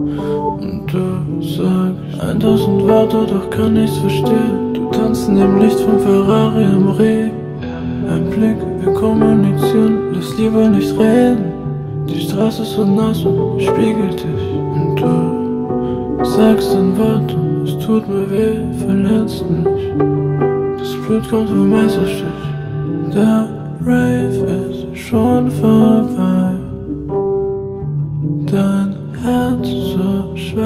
Und du sagst 1000 Worte, doch kann nichts verstehen. Du tanzt in dem Licht vom Ferrari im Regen. Ein Blick, wir kommunizieren, lass lieber nicht reden. Die Straße ist so nass und spiegelt dich. Und du sagst ein Wort es tut mir weh, verletzt mich. Das Blut kommt vom Messerstich. Der Rave ist schon vorbei.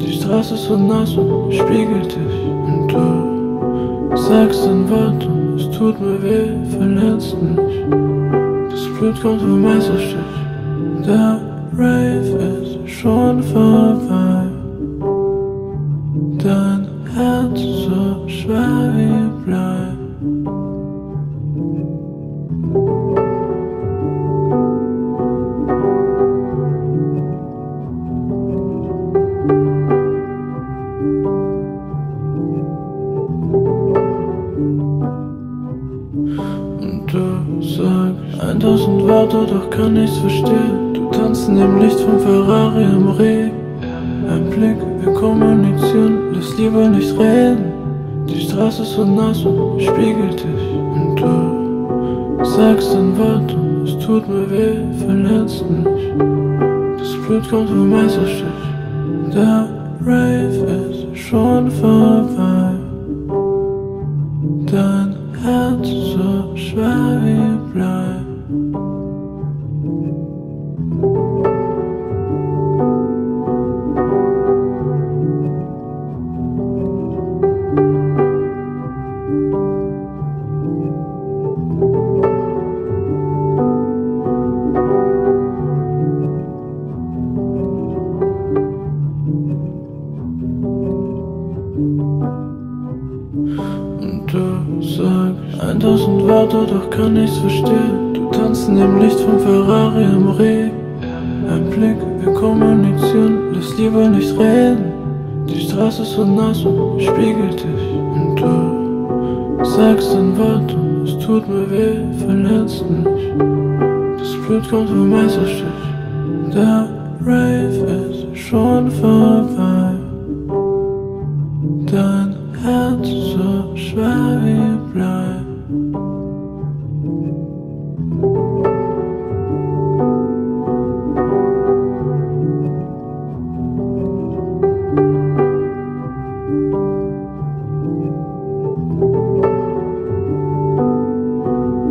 Die Straße ist so nass und spiegelt dich. Und du sagst ein Wort und es tut mir weh, verletzt mich. Das Blut kommt vom Messerstich. Der Rave ist schon vorbei. Dein Herz so schwer wie Blei. 1000 Worte, doch kann nichts verstehen. Du tanzt in dem Licht vom Ferrari im Regen. Ein Blick, wir kommunizieren, lass lieber nicht reden. Die Straße ist so nass und spiegelt dich. Und du sagst ein Wort es tut mir weh, verletzt mich. Das Blut kommt vom Messerstich. Der Rave ist schon vorbei. Dein Herz so schwer wie Blei. Und du sagst 1000 Worte, doch kann nichts verstehen. Du tanzt in dem Licht vom Ferrari im Regen. Ein Blick, wir kommunizieren, lass lieber nicht reden. Die Straße ist so nass und spiegelt dich. Und du sagst ein Wort und es tut mir weh, verletzt mich. Das Blut kommt vom Messerstich. Der Rave ist schon vorbei.